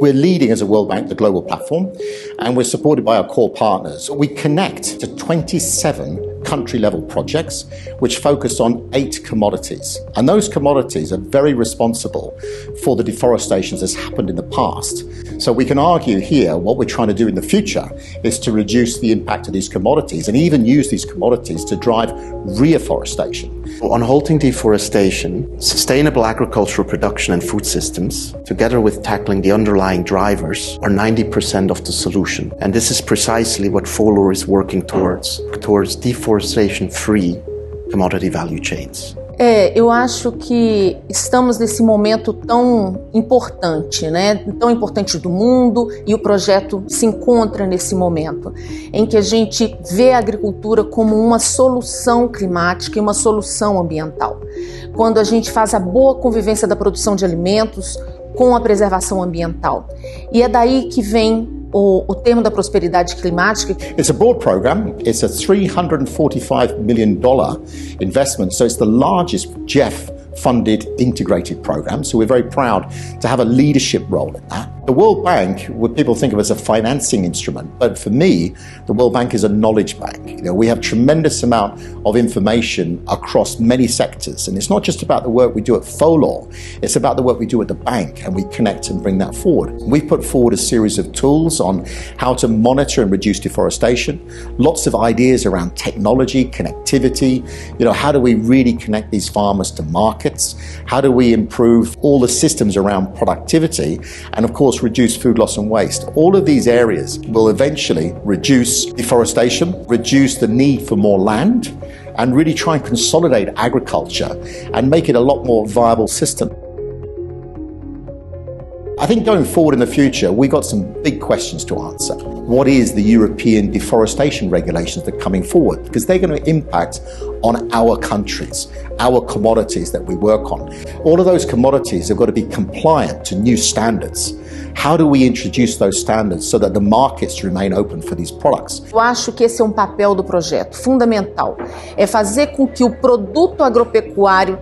We're leading as a World Bank, the global platform, and we're supported by our core partners. We connect to 27 country level projects which focus on eight commodities. And those commodities are very responsible for the deforestation that's happened in the past. So we can argue here what we're trying to do in the future is to reduce the impact of these commodities and even use these commodities to drive reforestation. On halting deforestation, sustainable agricultural production and food systems, together with tackling the underlying drivers, are 90% of the solution. And this is precisely what FOLUR is working towards, towards deforestation-free commodity value chains. É, eu acho que estamos nesse momento tão importante, né? Tão importante do mundo e o projeto se encontra nesse momento em que a gente vê a agricultura como uma solução climática e uma solução ambiental. Quando a gente faz a boa convivência da produção de alimentos com a preservação ambiental. E é daí que vem o, o termo da prosperidade climática. It's a broad program. It's a 345 million dollar investment, so it's the largest Jeff funded integrated program. So we're very proud to have a leadership role in that. The World Bank, what people think of as a financing instrument, but for me, the World Bank is a knowledge bank. You know, we have tremendous amount of information across many sectors, and it's not just about the work we do at FOLUR, it's about the work we do at the bank, and we connect and bring that forward. We've put forward a series of tools on how to monitor and reduce deforestation, lots of ideas around technology, connectivity, you know, how do we really connect these farmers to markets? How do we improve all the systems around productivity? And of reduce food loss and waste. All of these areas will eventually reduce deforestation, reduce the need for more land, and really try and consolidate agriculture and make it a lot more viable system. I think going forward in the future, we've got some big questions to answer. What is the European deforestation regulations that are coming forward? Because they're going to impact on our countries, our commodities that we work on. All of those commodities have got to be compliant to new standards. How do we introduce those standards so that the markets remain open for these products? Eu acho que esse é um papel do projeto fundamental. É fazer com que o produto agropecuário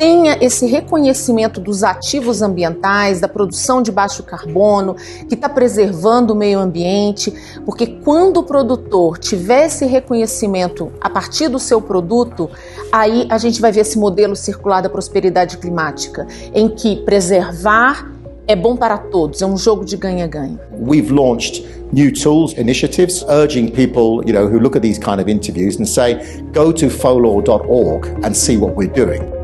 tenha esse reconhecimento dos ativos ambientais, da produção de baixo carbono, que está preservando o meio ambiente, porque quando o produtor tiver esse reconhecimento a partir do seu produto, aí a gente vai ver esse modelo circular da prosperidade climática, em que preservar é bom para todos, é um jogo de ganha-ganha. We've launched new tools, initiatives, urging people, you know, who look at these kind of interviews and say, go to folor.org and see what we're doing.